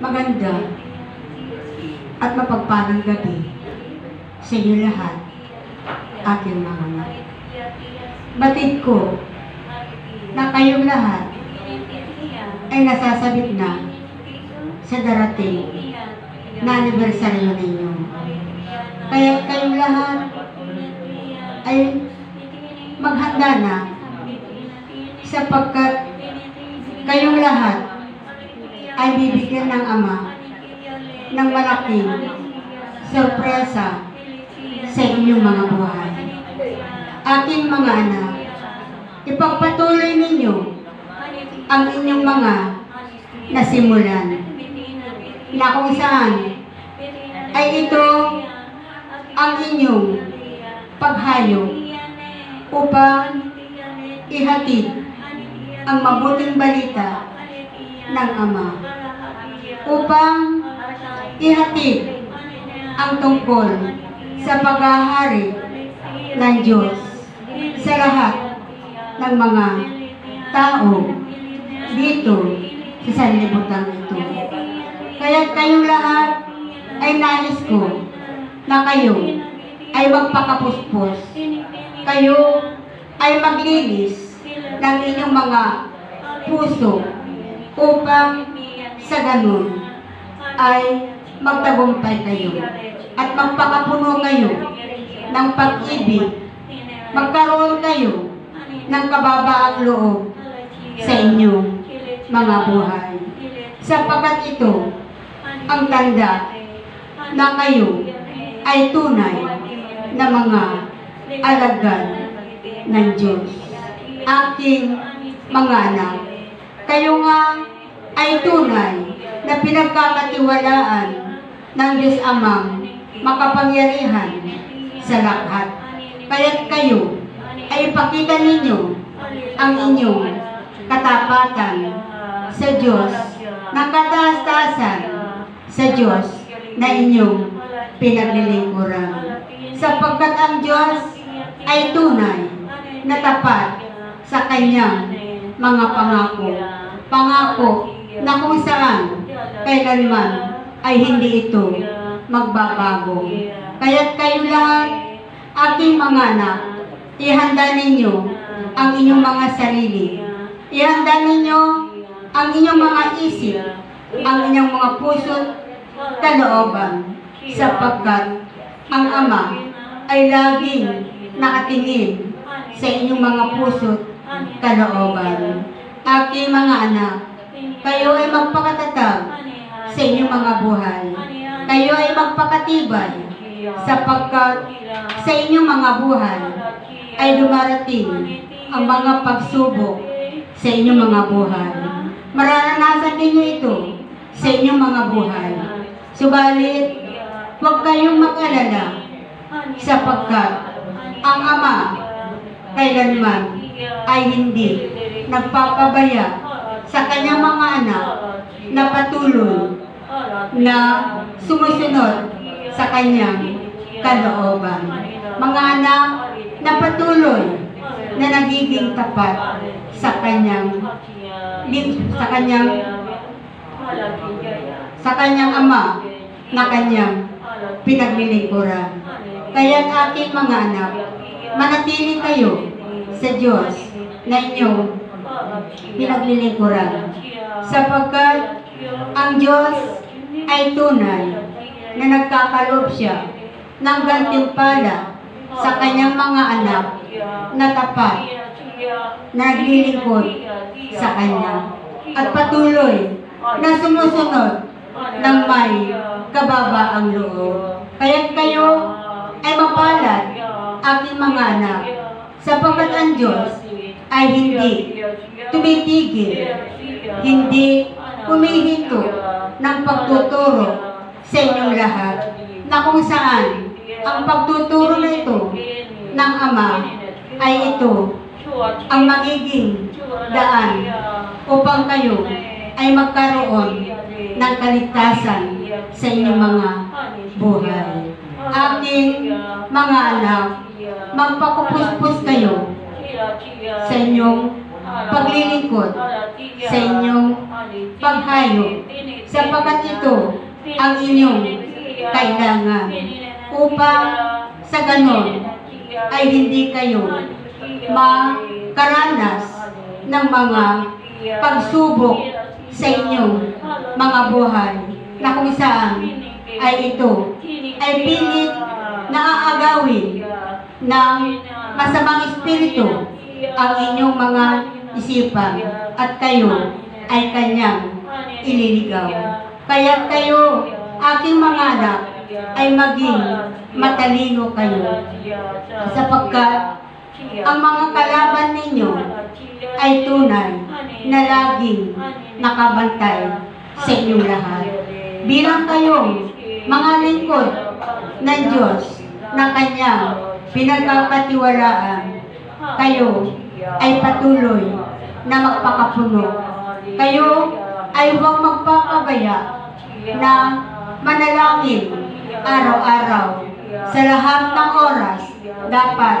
maganda at mapagpalang gabi sa inyo lahat, aking mga anak. Batid ko na kayong lahat ay nasasabit na sa darating na anibersaryo ninyo. Kaya kayong lahat ay maghanda na sapagkat kayong lahat ay bibigyan ng Ama ng malaking sorpresa sa inyong mga buhay. Aking mga anak, ipagpatuloy ninyo ang inyong mga nasimulan na kung saan ay ito ang inyong paghayo upang ihatid ang mabuting balita ng Ama upang ihatid ang tungkol sa paghahari ng Diyos sa lahat ng mga tao dito sa sanlibutan ito. Kaya kayong lahat ay nais ko na kayo ay magpakapuspos. Kayo ay maglinis ng inyong mga puso upang sa ganun ay magtagumpay kayo at magpakapuno kayo ng pag-ibig, magkaroon kayo ng kababaang loob sa inyong mga buhay. Sapagat ito ang tanda na kayo ay tunay na mga alagad ng Diyos. Aking mga anak, kayo nga ay tunay na pinagkakatiwalaan ng Diyos Amang makapangyarihan sa lahat. Kaya't kayo ay ipakita ninyo ang inyong katapatan sa Diyos, ng kataas-taasan sa Diyos na inyong pinaglilingkuran. Sapagkat ang Diyos ay tunay na tapat sa kanyang mga pangako. Pangako na kung saan kailanman ay hindi ito magbabago. Kaya't kayo lahat, aking mga anak, ihanda ninyo ang inyong mga sarili. Ihanda ninyo ang inyong mga isip, ang inyong mga puso't kalooban, sapagkat ang Ama ay laging nakatingin sa inyong mga puso't kalooban. Aking mga anak, kayo ay magpakatatag mga buhay. Kayo ay magpakatibay sapagkat sa inyong mga buhay ay dumarating ang mga pagsubok sa inyong mga buhay. Mararanasan ninyo ito sa inyong mga buhay. Subalit, huwag kayong mag-alala sapagkat ang Ama kailanman ay hindi nagpapabaya sa kanyang mga anak na patuloy na sumusunod sa kanyang kalooban. Mga anak na patuloy na nagiging tapat sa kanyang sa kanyang sa kanyang ama na kanyang pinaglilingkuran. Kaya aking mga anak, manatili kayo sa Diyos na inyong pinaglilingkuran. Sapagkat ang Diyos ay tunay na nagkakalob siya ng gantimpala sa kanyang mga anak na tapat na naglilingkod sa kanya at patuloy na sumusunod ng may kababaang loob. Kaya kayo ay mapalad, aking mga anak, sapagkat ang Diyos ay hindi tumitigil, hindi humihinto ng pagtuturo sa inyong lahat na kung saan ang pagtuturo na ito ng Ama ay ito ang magiging daan upang kayo ay magkaroon ng kaligtasan sa inyong mga buhay. Aking mga anak, magpakupuspos kayo sa inyong paglilingkod sa inyong paghayo sapagkat ito ang inyong kailangan upang sa ganon ay hindi kayo makaranas ng mga pagsubok sa inyong mga buhay na kung saan ay ito ay pilit naaagawin ng masamang espiritu ang inyong mga isipan at kayo ay kanyang ililigaw. Kaya kayo, aking mga anak, ay maging matalino kayo sapagkat ang mga kalaban ninyo ay tunay na laging nakabantay sa inyong lahat. Bilang kayong mga lingkod ng Diyos na kanyang pinagkakatiwalaan, kayo ay patuloy na magpakapuno. Kayo ay huwag magpapabaya na manalangin araw-araw sa lahat ng oras. Dapat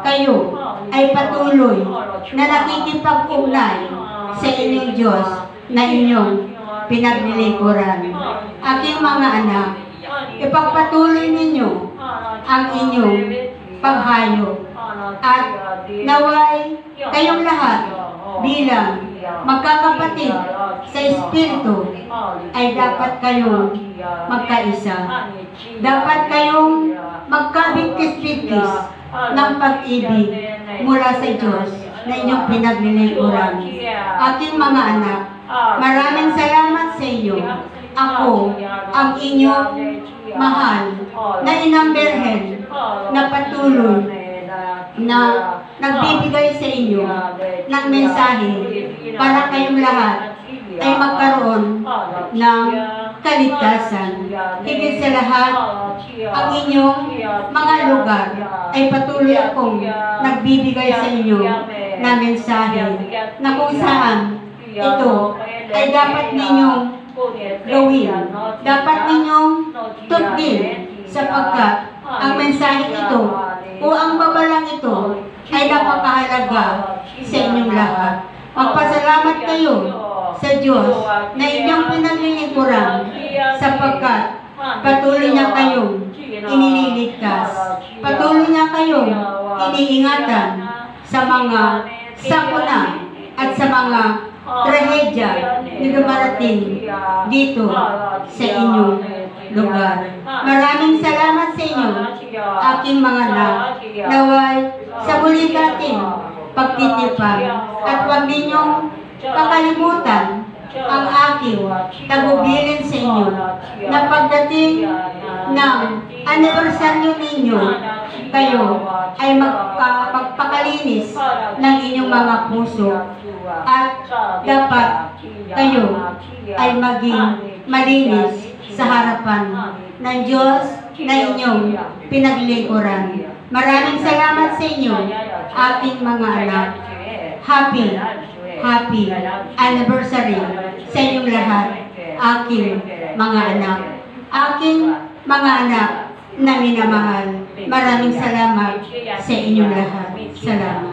kayo ay patuloy na nakikipag-ugnay sa inyong Diyos na inyong pinaglilingkuran. Aking mga anak, ipagpatuloy ninyo ang inyong paghayo at naway kayong lahat bilang magkakapatid sa Espiritu ay dapat kayong magkaisa. Dapat kayong magkabigkis-bigkis ng pag-ibig mula sa Diyos na inyong pinaglilingkuran. Aking mga anak, maraming salamat sa iyo. Ako ang inyong mahal na inang Berhen na patuloy na nagbibigay sa inyo ng mensahe para kayong lahat ay magkaroon ng kaligtasan. Higit sa lahat, ang inyong mga lugar ay patuloy akong nagbibigay sa inyo ng mensahe na kung saan ito ay dapat ninyong gawin. Dapat ninyong tugin sapagkat ang mensahe ito o ang babalang ito ay napakahalaga sa inyong lahat. Magpasalamat kayo sa Diyos na inyong pinaglilingkuran sapagkat patuloy niya kayong inililigtas. Patuloy niya kayong iniingatan sa mga sakuna at sa mga trahedya na dumarating dito sa inyong lugar. Maraming salamat sa inyo, aking mga anak, naway sa muli natin pagtitipag at huwag ninyong kakalimutan ang aking tagubilin sa inyo na pagdating ng anibersaryo ninyo, kayo ay magpa, magpakalinis ng inyong mga puso. At dapat kayo ay maging malinis sa harapan ng Diyos na inyong pinaglingkuran. Maraming salamat sa inyo, ating mga anak. Happy, happy anniversary sa inyong lahat, aking mga anak. Aking mga anak na minamahal. Maraming salamat sa inyong lahat. Salamat.